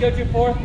let's go to fourth.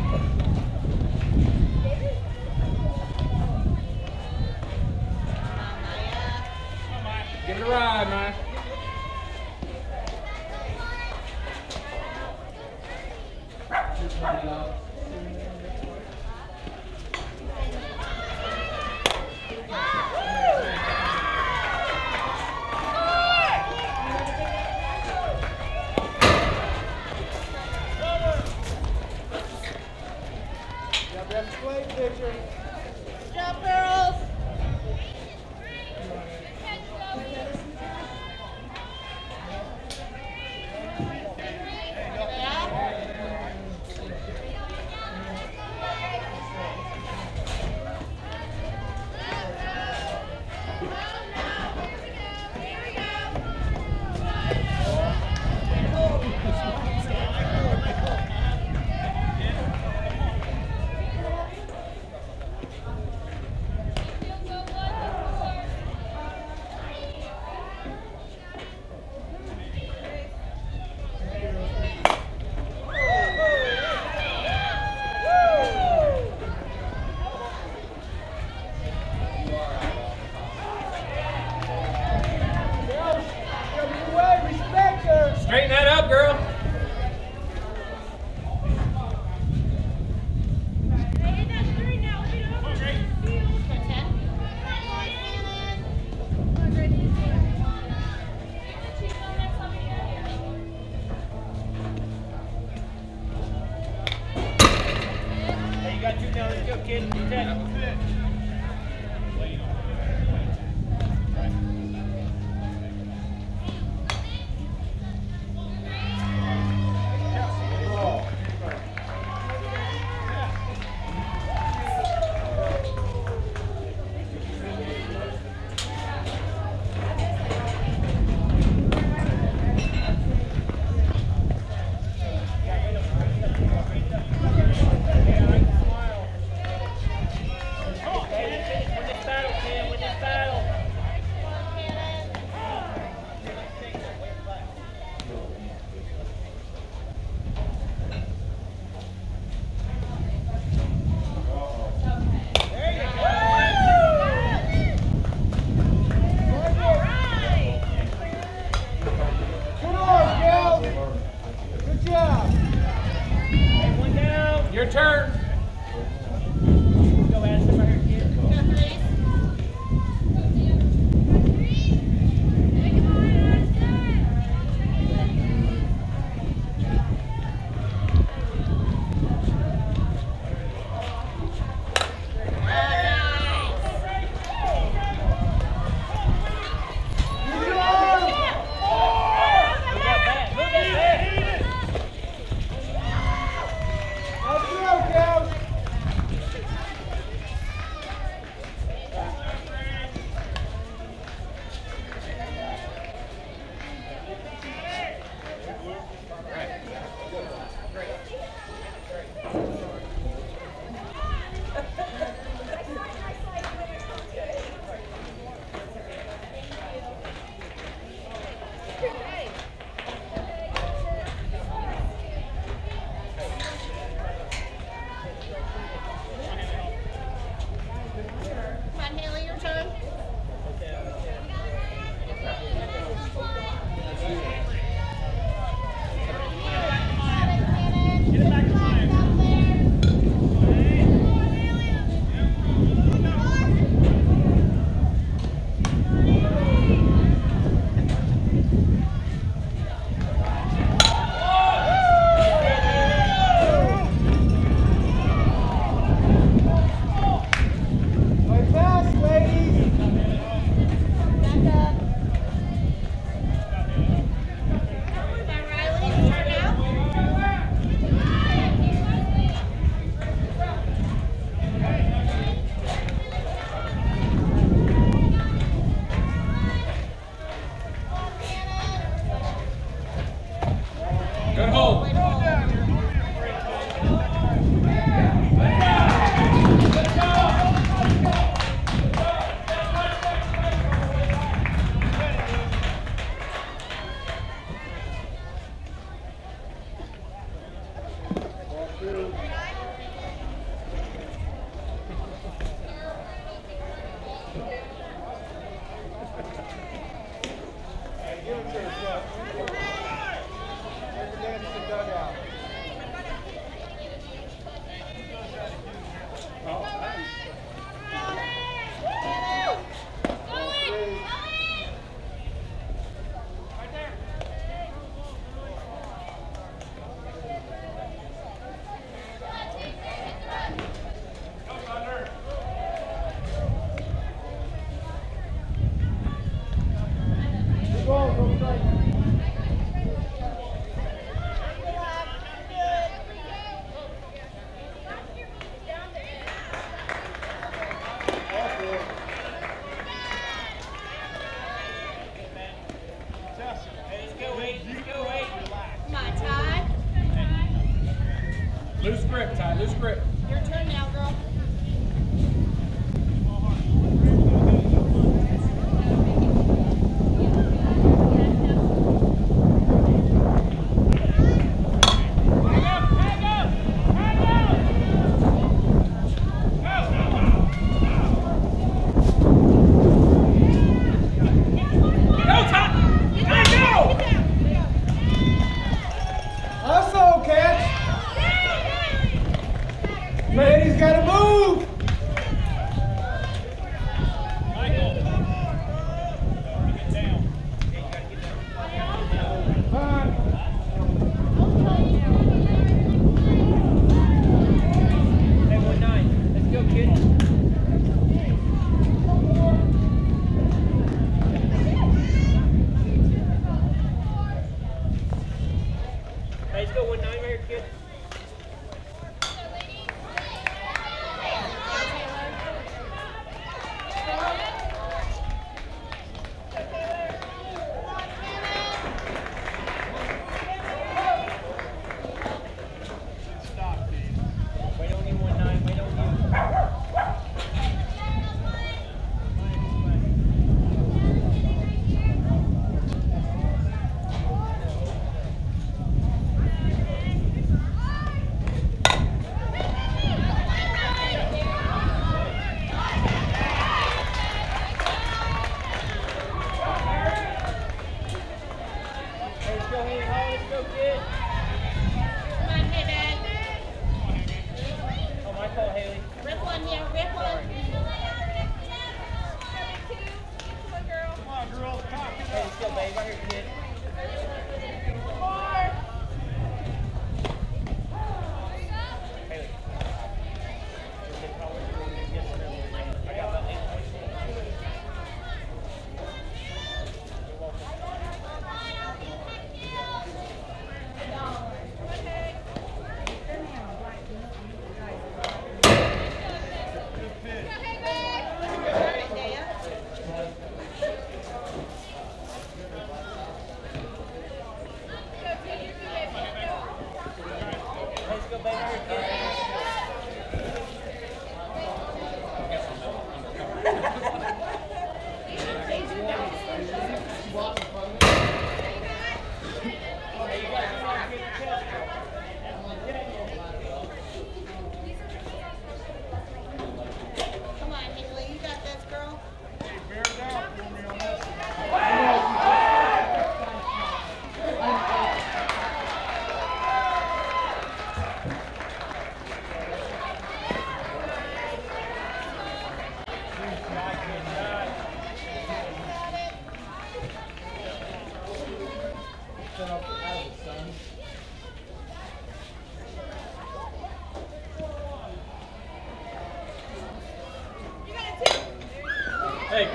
Grip, Ty. Loose grip.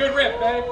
Good rip, babe.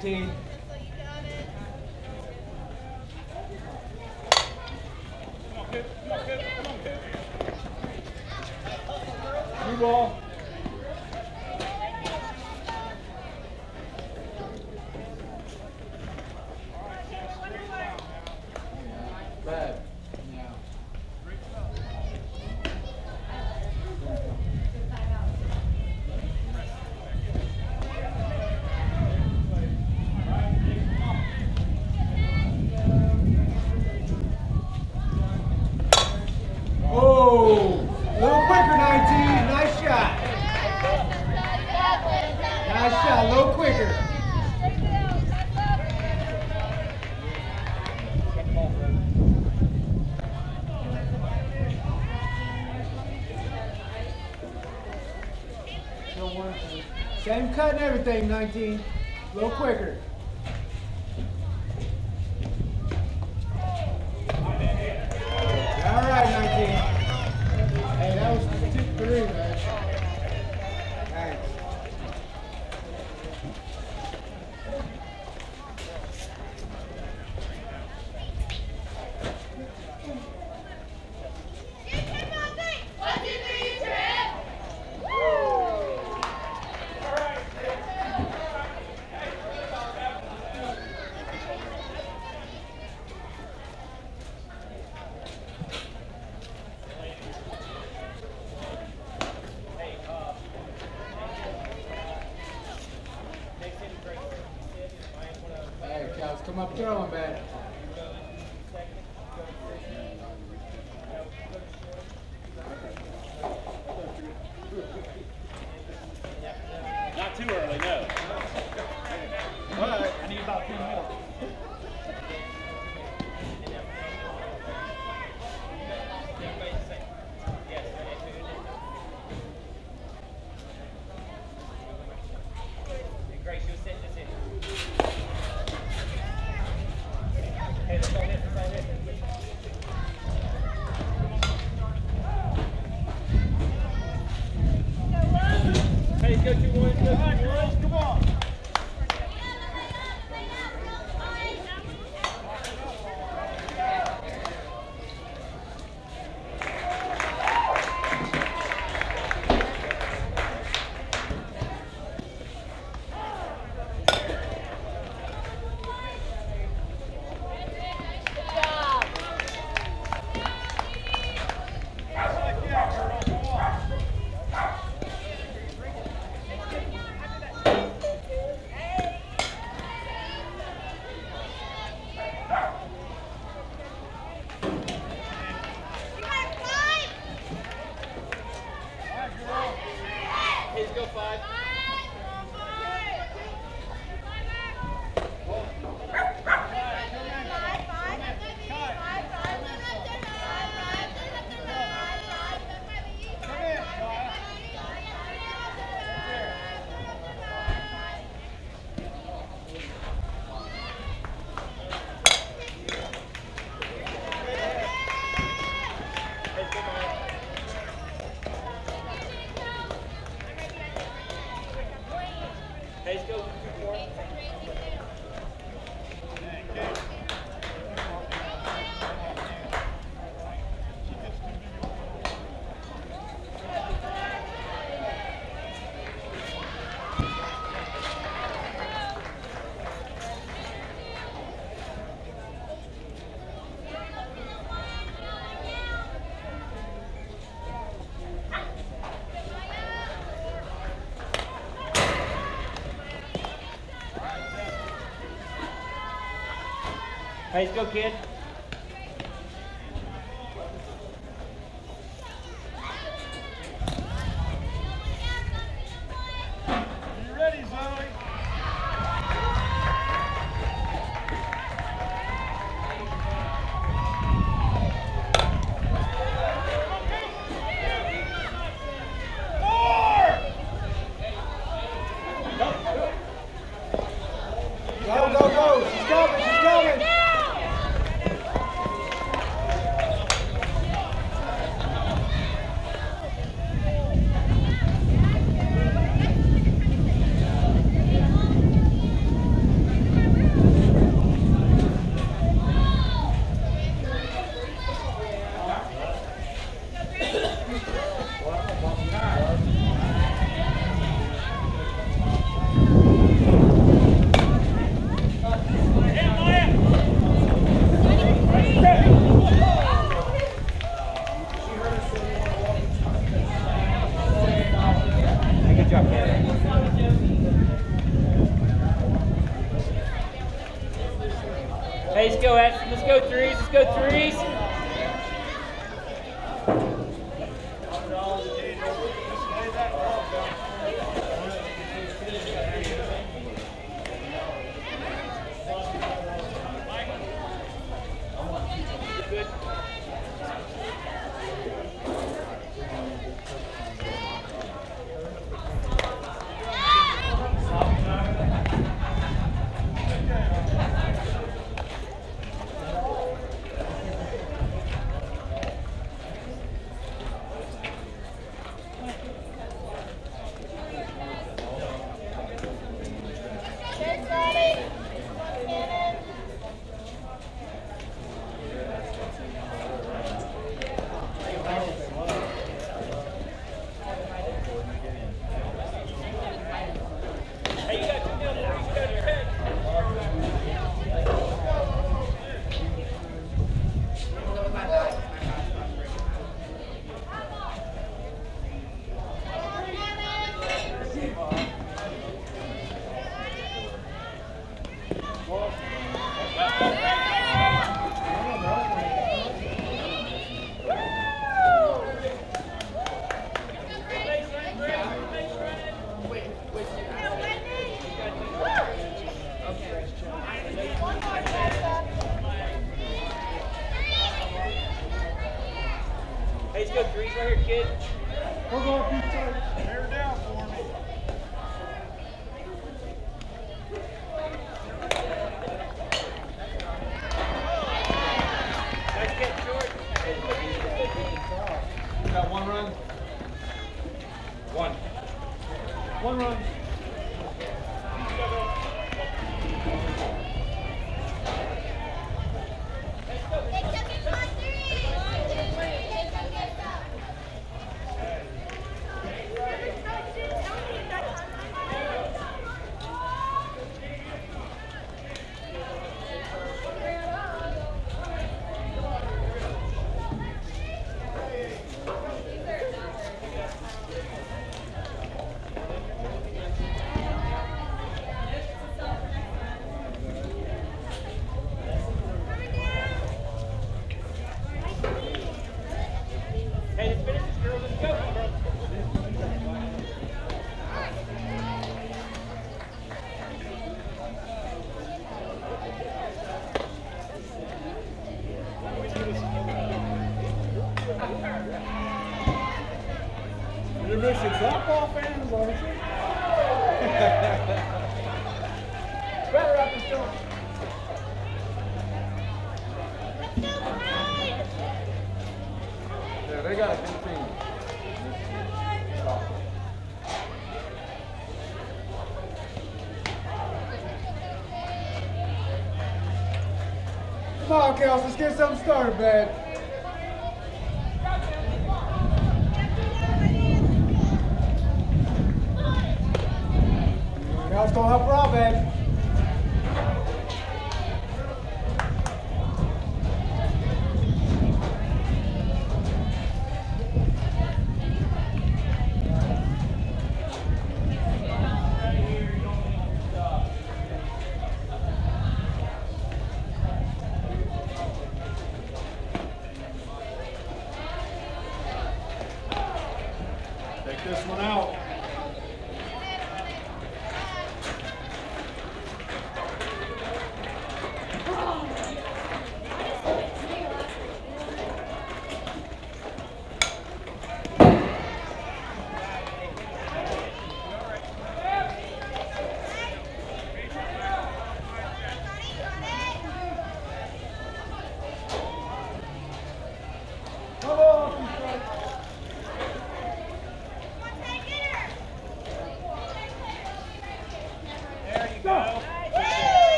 Come Same cut and everything, 19. Hey, go kid. Mission softball fans, aren't you? Better up and storm. Yeah, they got a good team. Come on, Kels, let's get something started, man.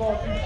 Bộ.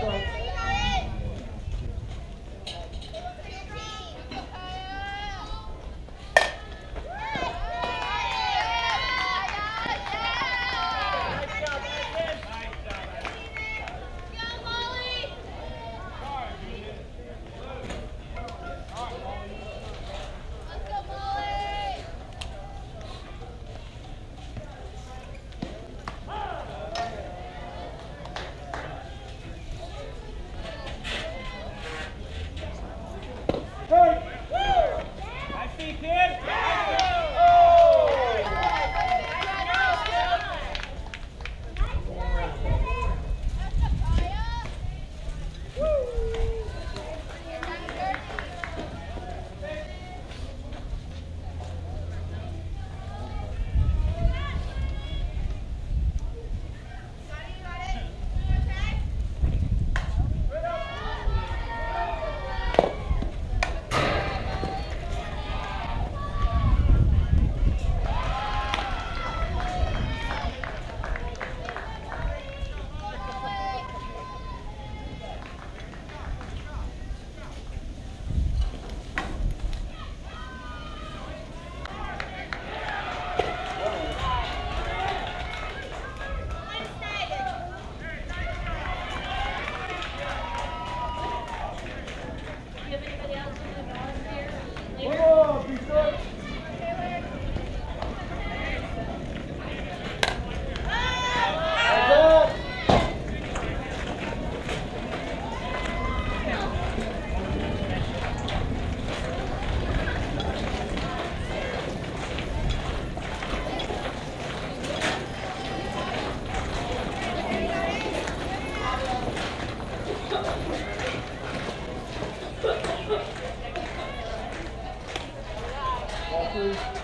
Three. You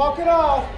Walk it off,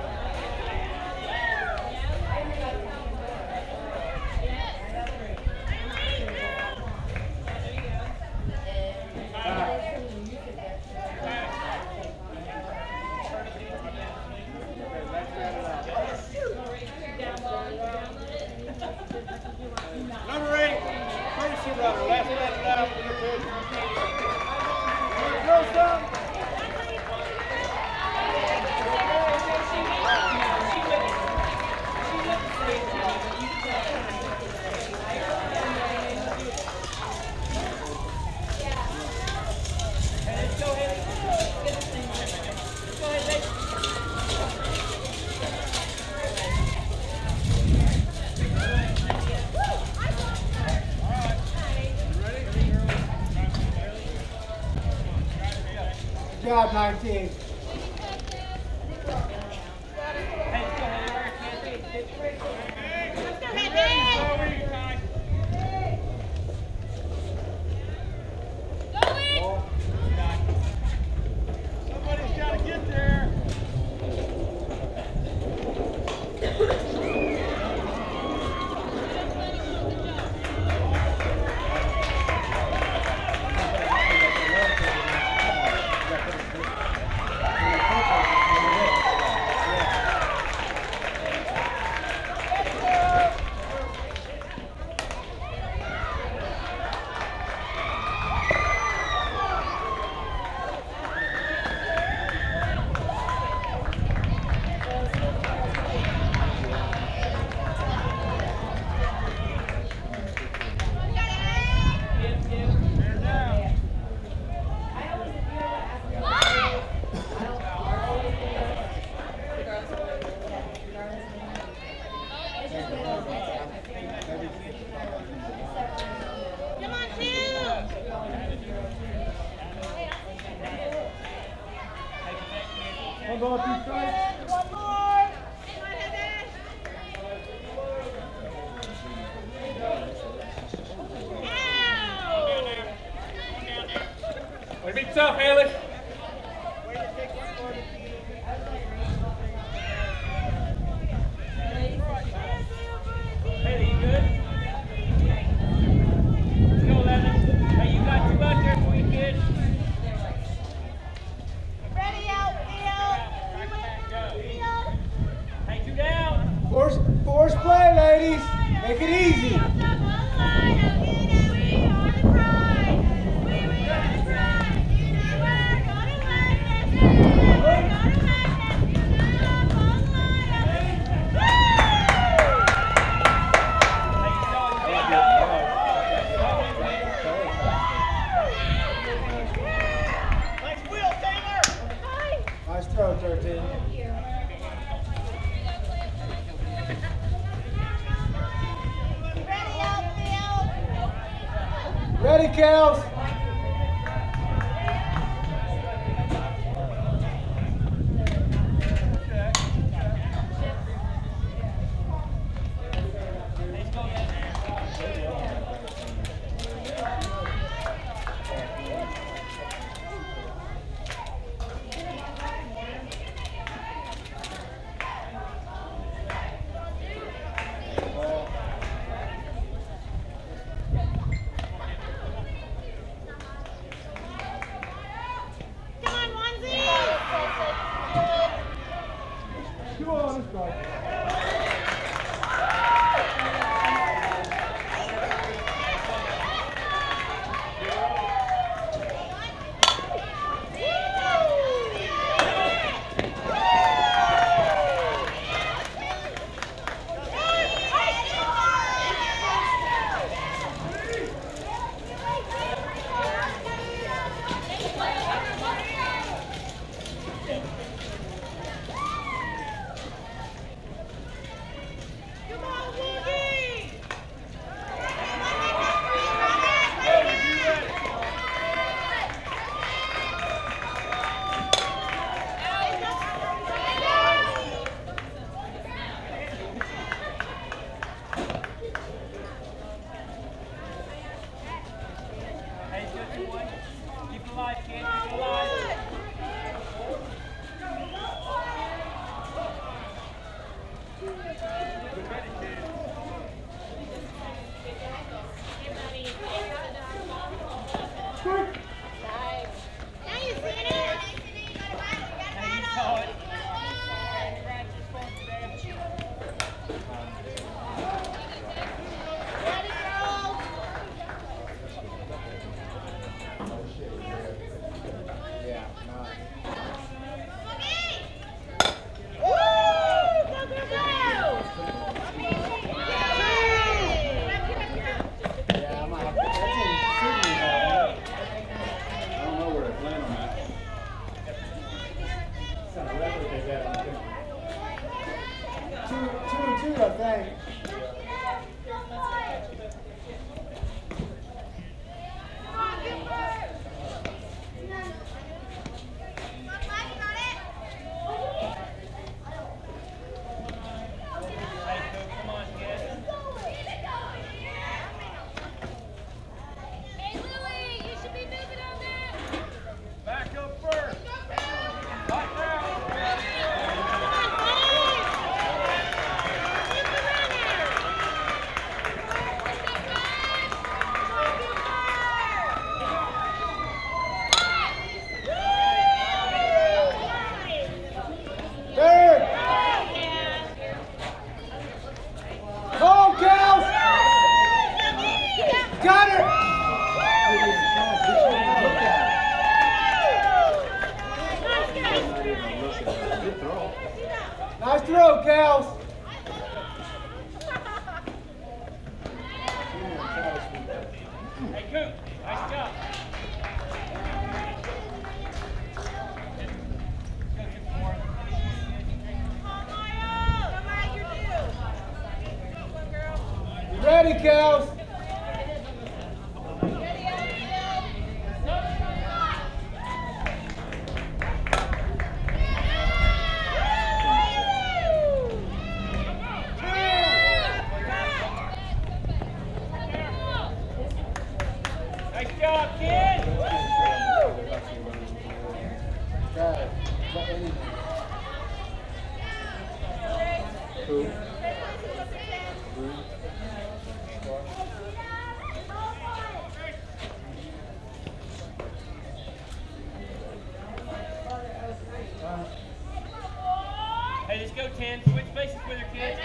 with her, kids.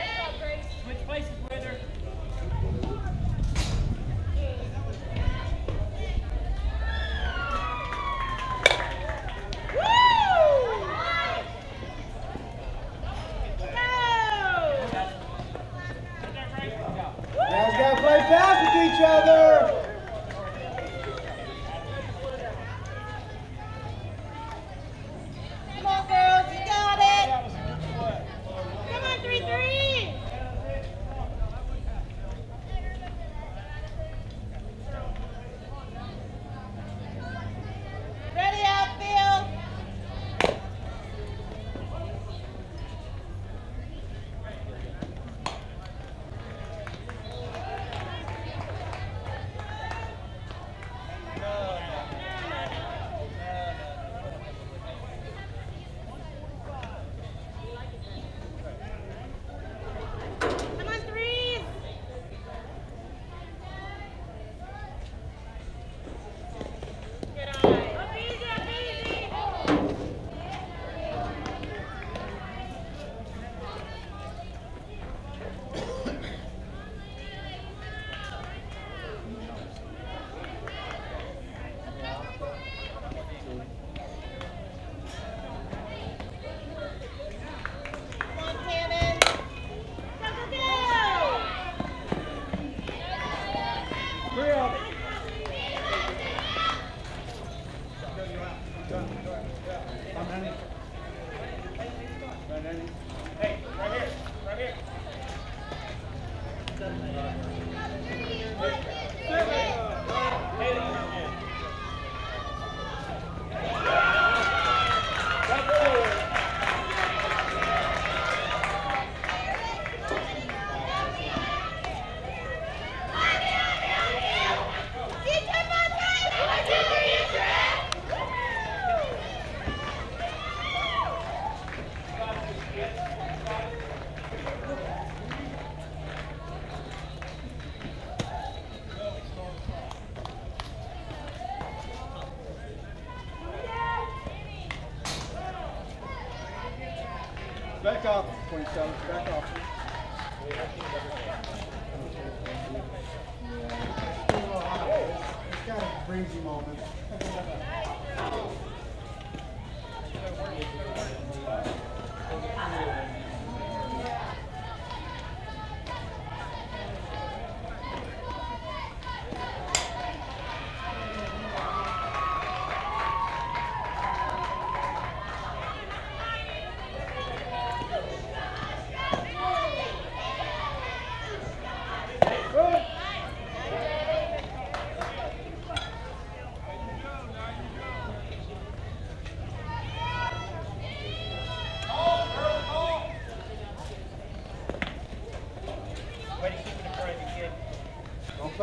back off, 27, back off.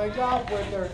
my job with her.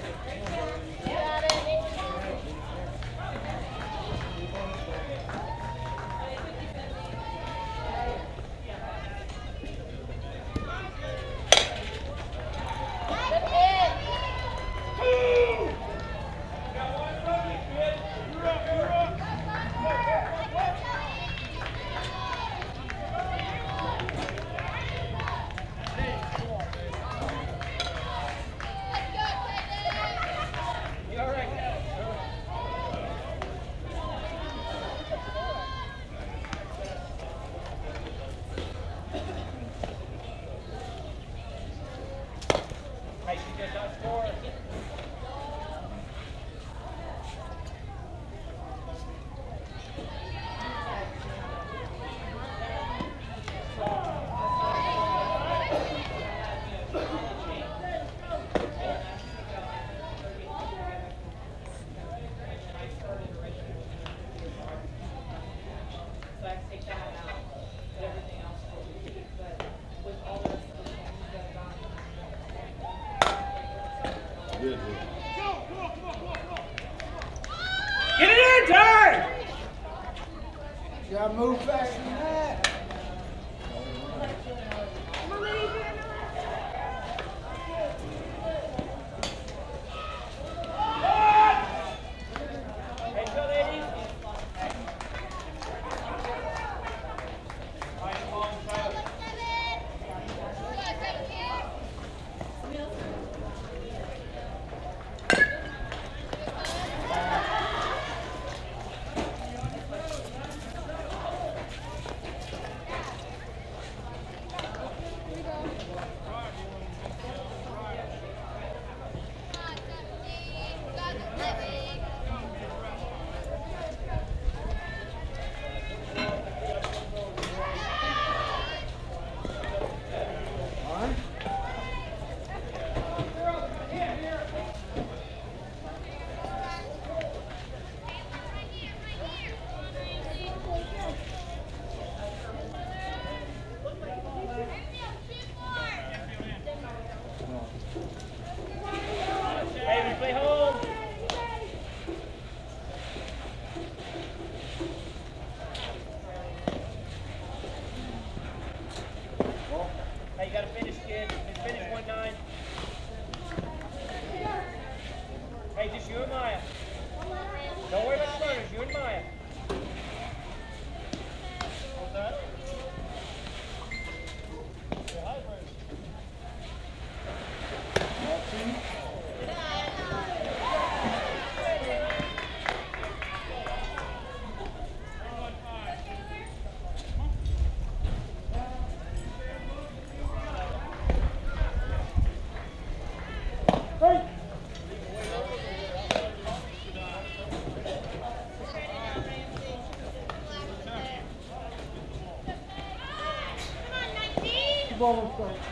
Nossa.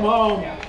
Babe.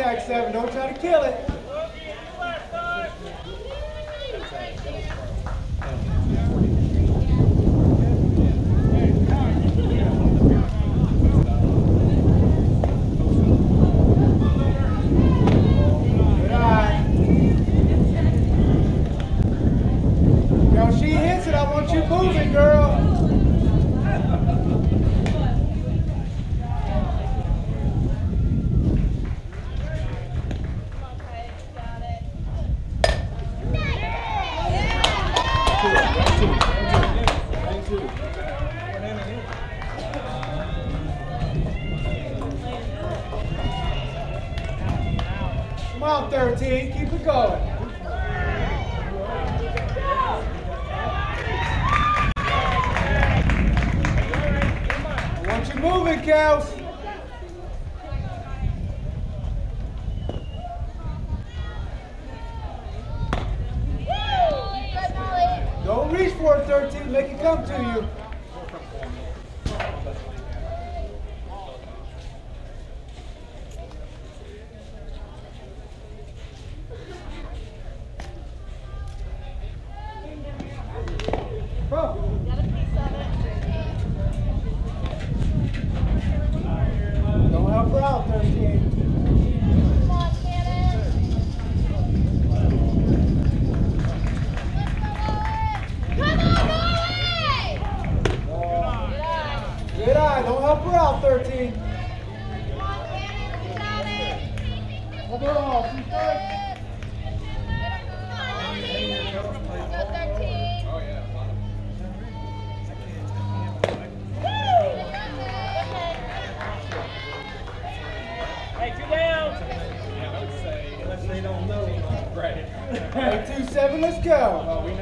Contact, seven. Don't try to kill it. Let's go. Oh,